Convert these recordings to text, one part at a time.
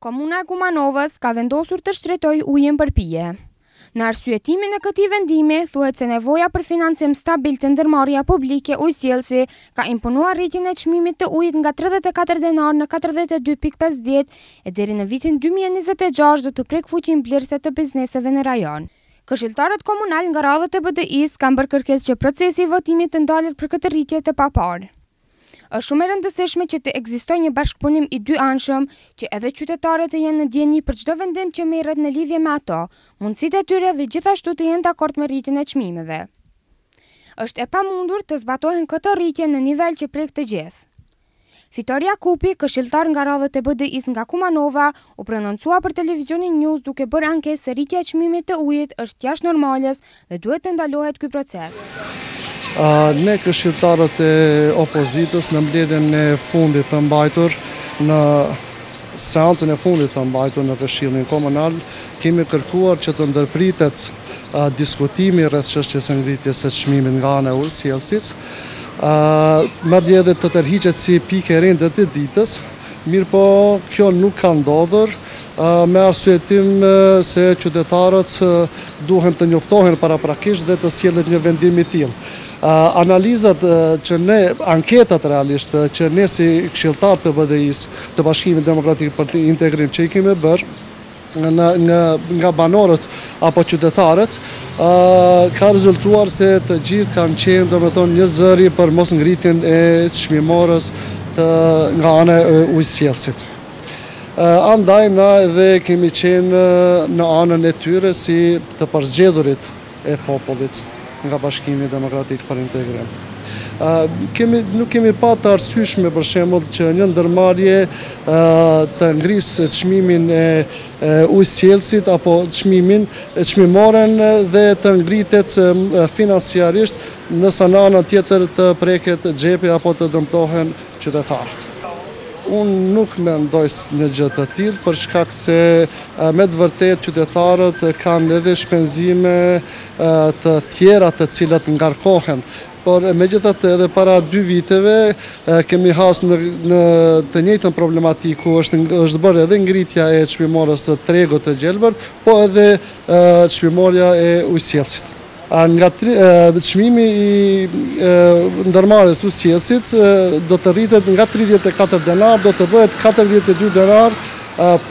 Komuna e Kumanovës ka vendosur të shtrenjtojë ujin për pije. Në arsyetimin e këtij vendimi, thuhet se nevoja për financim stabil te ndërmarrja publike Ujësjellësi ka imponuar rritjen e çmimit të ujit nga 34 denarë në 42.50 e deri në vitin 2026 do të prekë fuqinë blerëse të bizneseve në rajon. Këshilltarët komunalë nga radhët e BDI-së kanë bërë kërkesë që procesi i votimit të ndalet për këtë rritje të paparë. Është shumë e rëndësishme që të ekzistojë një bashkëpunim i dyanshëm, që edhe qytetarët të jenë në dijeni për çdo vendim që merret në lidhje me ato, mundësitë e tyre dhe gjithashtu të jenë dakord me rritjen e çmimeve. Është e pamundur të zbatohen këto rritje në nivel që prek të gjithë. Fitore Jakupi, këshilltar nga radhët e BDI-së nga Kumanova, u prononcua për Televizionin News duke bërë ankesë se rritja e çmimit të ujit është jashtë normales dhe duhet të ndalohet ky proces. Ne këshilltarët e opozitës në mbledhjen e fundit të mbajtur në seancën e fundit të mbajtur në Këshillin Komunal kemi kërkuar që të ndërpritet Diskutimi rreth çështjes së ngritjes së çmimit nga ana e ujësjellësit, madje edhe të tërhiqet si pikë e rendit të ditës, mirëpo kjo nuk ka ndodhur, me arsyetim se qytetarët duhen të njoftohen paraprakisht dhe të sjellet një vendim i tillë. Analizat që ne, anketat realisht, që ne si këshilltarë të BDI-së, të Bashkimit Demokratik për Integrim që i kemi bërë, nga banorët apo qytetarët, ka rezultuar se të gjithë kanë qenë domethënë një zëri për mosngritjen e çmimores nga ana e ujësjellësit. Andaj na edhe kemi qenë në anën e tyre si të përzgjedhurit e popullit nga Bashkimi Demokratik për Integrim. Nuk kemi pa të arsyshme për shembull që një ndërmarrje të ngrisë çmimin e ujësjellësit apo çmimin, çmimoren dhe të ngritet financiarisht nëse në anën tjetër të preket xhepi apo të dëmtohen qytetarët. Unë nuk mendoj një gjë të tillë për shkak se me të vërtetë qytetarët kanë edhe shpenzime të tjera të cilat ngarkohen. Por megjithatë edhe para dy viteve kemi has në të njëjtën problematikë ku është bërë edhe ngritja e çmimores së tregut të gjelbërt, po edhe çmimorja e ujësjellësit. Nga çmimi i ndërmarrjes Ujësjellësi do të rritet nga 34 denarë do të bëhet 42 denarë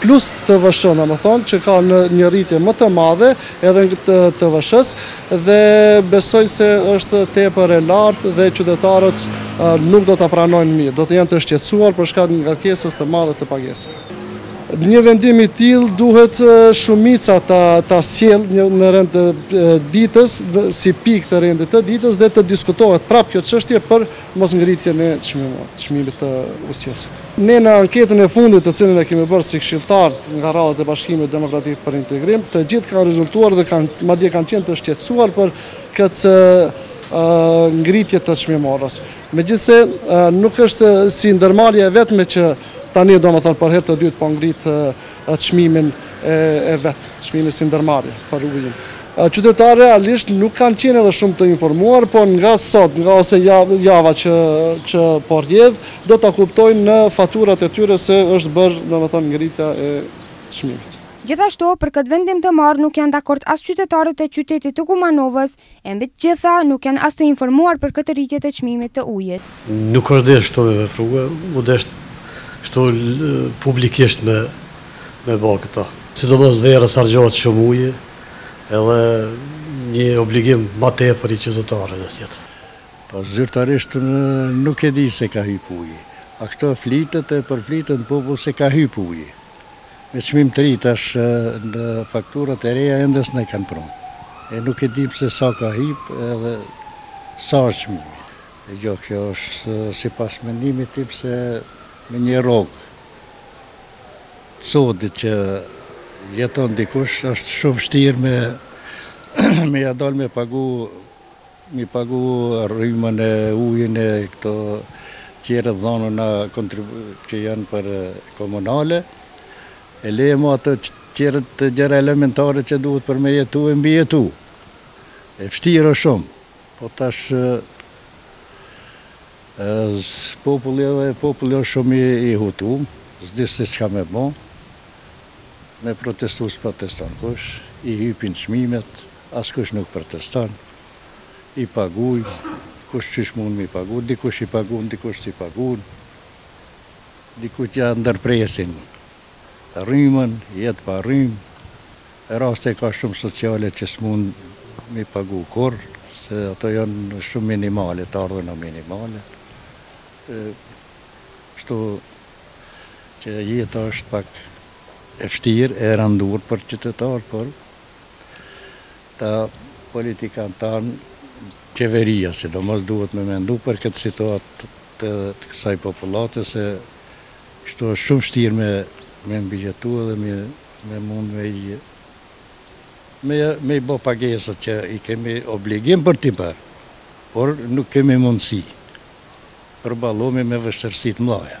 plus TVSH-në, domethënë, që ka një rritje më të madhe edhe në këtë TVSH-së dhe besoj se është tepër e lartë dhe qytetarët nuk do ta pranojnë mirë, do të jenë të shqetësuar për shkak ngarkesës të madhe të pagesë. Një vendim i tillë duhet shumica ta sjellë në rend të ditës, si pikë të rendit të ditës dhe të diskutohet prapë kjo çështje për mosngritjen e çmimit të Ujësjellësit. Ne në anketën e fundit të cilën e kemi bërë si këshilltarë nga radhët e Bashkimit Demokratik për Integrim, të gjithë kanë rezultuar dhe madje kanë qenë të shqetësuar për këtë ngritje të çmimores. Megjithëse nuk është si ndërmarrja e vetme që tani domethënë për herë të dytë po ngrit çmimin e vet, çmimin si ndërmarrje për ujin. Qytetarë realisht nuk kanë qenë edhe shumë të informuar, por nga sot, nga ose java që që po rrjedh, do ta kuptojnë në faturat e tyre se është bërë domethënë ngritja e çmimit. Gjithashtu, për këtë vendim të marrë nuk janë dakord as qytetarët e qytetit të Kumanovës, E mbi të gjitha, nuk janë as të informuar për këtë rritje të çmimit të ujit. Nuk është dashtë kështu me vepru, u dashtë kështu publikisht me me bo këto. Sidomos verës hargjohet shumë uji, edhe një obligim ma tepër i qytetarëve do të jetë. Po zyrtarisht unë nuk e di se ka hyp uji. A kështu flitet e përflitet në popull se ka hyp uji. Me çmim të ri tash në fakturat e reja ende s'na i kanë prunë. E nuk e dimë se sa ka hypë edhe sa është çmimi. E jo, kjo është sipas mendimit tim se me një rrogë të sodit që jeton dikush është shumë vështirë me me ia dalë me pagu Me i pagu rrymën e ujin e këto tjerat dhanunat që janë për komunale e leje mo ato tjerat gjëra elementare që duhet për me jetu e mbijetu e vështirë o shumë po tash populli edhe populli o shumë i hutu s'di se çka me bo me protestu s'proteston kush i hypin çmimet Askush nuk proteston, i pagujnë, kush qysh mund me i pagu, dikush i pagun, dikush s'i pagun, dikujt ia ndërpresin rrymën, jet pa rrymë, raste ka shumë sociale që s'mund me i pagu kurrë, se ato janë shumë minimale, të ardhuna minimale, kështu që jeta është pak e vështirë, e randur për qytetarët, por. Këta politikanë tanë, qeveria sidomos duhet me mendu për këtë situatë të kësaj popullate se kështu është shumë vështirë me me mbijetu edhe me me mund me i me me i bo pagesat që i kemi obligim për t'i bërë por nuk kemi mundësi përballohemi me vështirsi të mëdha.